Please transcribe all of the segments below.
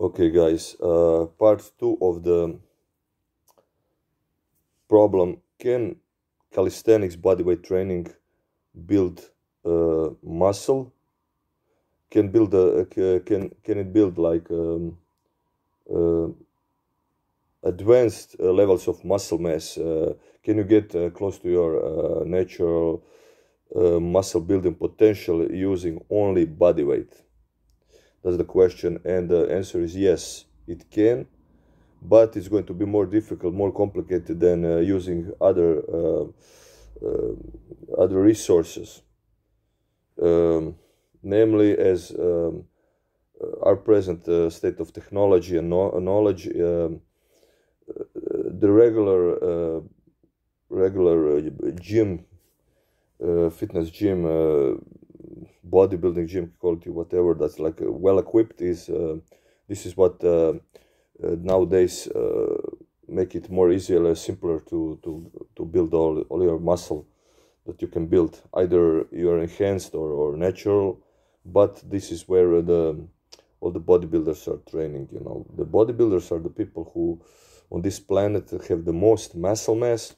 Okay, guys, uh, part two of the problem can calisthenics bodyweight training build uh, muscle? Can build a can can it build like um, uh, advanced uh, levels of muscle mass? Uh, can you get uh, close to your uh, natural uh, muscle building potential using only body weight? That's the question, and the answer is yes, it can, but it's going to be more difficult, more complicated than uh, using other uh, uh, other resources, um, namely as um, our present uh, state of technology and no- knowledge. Um, the regular uh, regular uh, gym, fitness gym. Bodybuilding gym quality whatever that's like uh, well equipped is uh, this is what uh, nowadays make it more easier simpler to to to build all, all your muscle that you can build. Either you're enhanced or, or natural but this is where the all the bodybuilders are training you know. The bodybuilders are the people who on this planet have the most muscle mass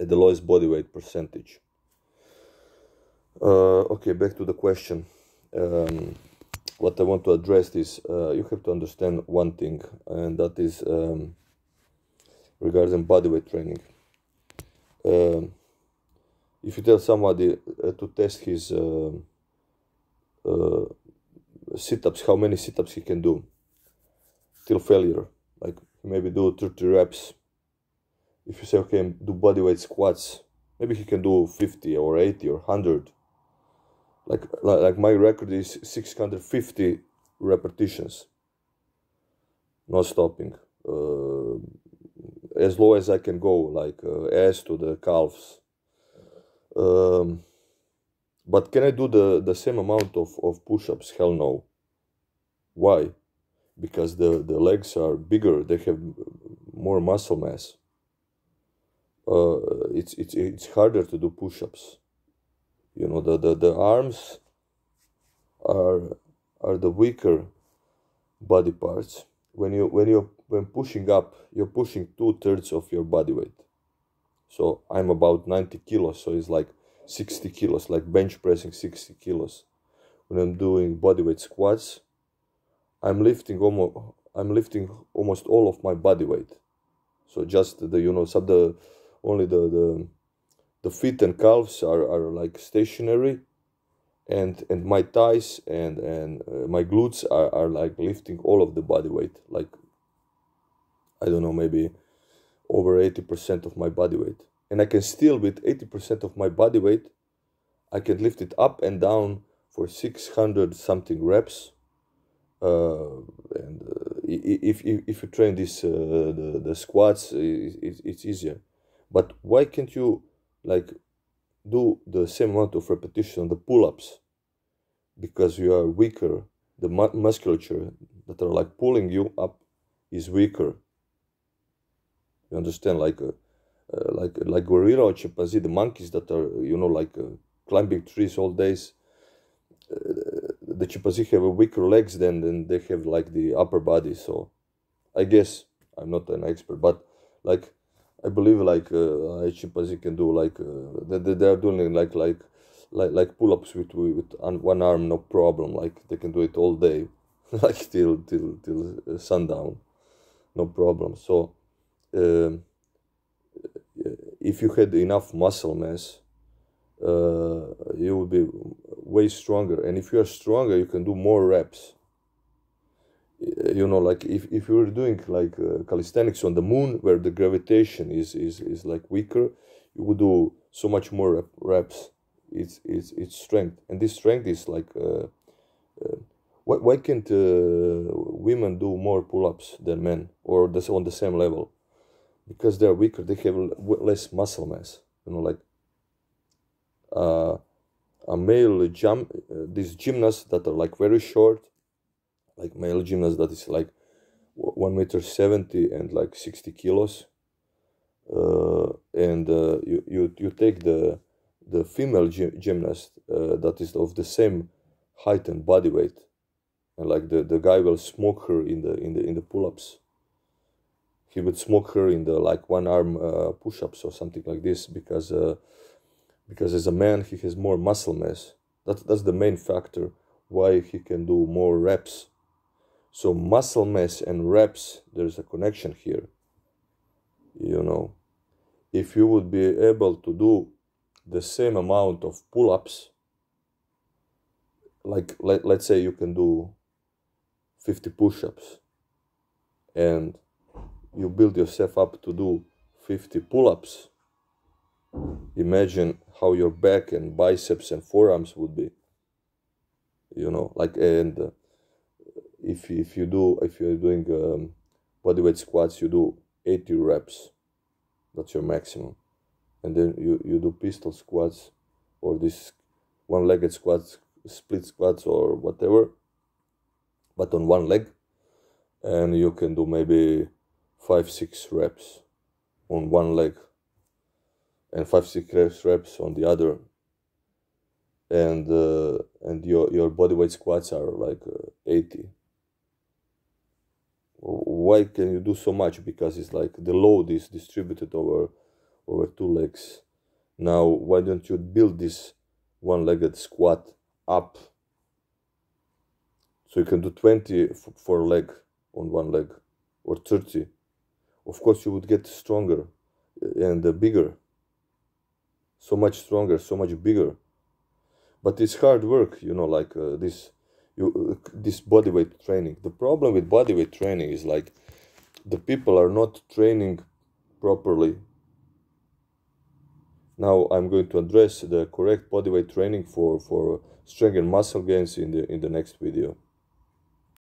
at the lowest body weight percentage uh, okay, back to the question. Um, what I want to address is uh, you have to understand one thing, and that is um, regarding bodyweight training. Um if you tell somebody uh, to test his uh, uh, sit ups, how many sit ups he can do till failure, like maybe do 30 reps. If you say, okay, do bodyweight squats, maybe he can do 50 or 80 or 100 like like, my record is 650 repetitions. Not stopping. Uh, as low as i can go like uh, ass to the calves. Um, but can i do the the same amount of, of push-ups? Hell no. Why? Because the the legs are bigger. They have more muscle mass. Uh, it's it's it's harder to do push-ups you know the, the, the arms are are the weaker body parts. When you when you when pushing up you're pushing two-thirds of your body weight. So i'm about 90 kilos so it's like 60 kilos like bench pressing 60 kilos. When i'm doing bodyweight squats i'm lifting almost i'm lifting almost all of my body weight. So just the you know sub the only the the the feet and calves are, are like stationary and and my thighs and and uh, my glutes are, are like lifting all of the body weight like i don't know maybe over 80% of my body weight. And i can still with 80% of my body weight i can lift it up and down for 600 something reps uh, and uh, if, if if you train this uh, the, the squats it, it, it's easier. But why can't you like do the same amount of repetition on the pull-ups. Because you are weaker the mu- musculature that are like pulling you up is weaker. You understand? Like uh, uh, like like gorilla or chimpanzee the monkeys that are you know like uh, climbing trees all days uh, the chimpanzee have a weaker legs than than they have like the upper body. So i guess i'm not an expert but like I believe like uh, a chimpanzee can do like uh, they, they are doing like like like like pull-ups with with one arm no problem. Like they can do it all day like till till till uh, sundown no problem. So um, if you had enough muscle mass uh, you will be way stronger. And if you are stronger you can do more reps. uh, you know like if, if you're doing like uh, calisthenics on the moon where the gravitation is is, is like weaker you would do so much more rep, reps. It's, it's it's strength. And this strength is like uh, uh, why, why can't uh, women do more pull-ups than men or this on the same level? Because they're weaker they have less muscle mass you know like uh, a male jump uh, these gymnasts that are like very short like male gymnast that is like one meter seventy and like sixty kilos, uh, and uh, you you you take the the female gy- gymnast uh, that is of the same height and body weight, and like the, the guy will smoke her in the in the in the pull-ups. He would smoke her in the like one arm uh, push-ups or something like this because uh, because as a man he has more muscle mass. That's that's the main factor why he can do more reps so muscle mass and reps there's a connection here you know. If you would be able to do the same amount of pull-ups like let, let's say you can do 50 push-ups and you build yourself up to do 50 pull-ups imagine how your back and biceps and forearms would be you know like and if if you do if you're doing um, bodyweight squats you do 80 reps. That's your maximum. And then you you do pistol squats or this one-legged squats split squats or whatever but on one leg. And you can do maybe five six reps on one leg and five six reps reps on the other. And uh, and your your body weight squats are like uh, 80 why can you do so much? Because it's like the load is distributed over over two legs. Now why don't you build this one-legged squat up? So you can do 20 for leg on one leg or 30 of course you would get stronger and bigger. So much stronger so much bigger. But it's hard work you know like uh, this you this body weight training. The problem with body weight training is like the people are not training properly. Now i'm going to address the correct body weight training for for strength and muscle gains in the in the next video